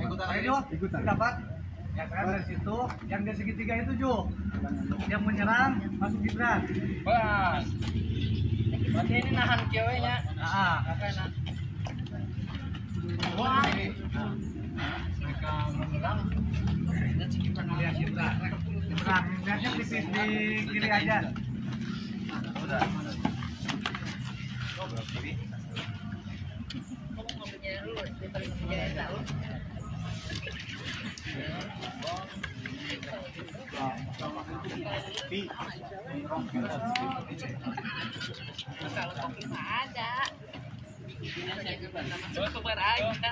Ikutan lagi Jo. Ikutan. Dapat. Ya kan dari situ, yang dari segitiga itu Jo. Yang menyerang masuk Gibran. Bas. Berarti ini nahan kieunya. Ah, Kakak enak. Wah. Mereka menyerang. Dan si Gibran ya Gibran. Gibran, lihatnya tipis di kiri aja. Kalau kopi ada. Coba aja.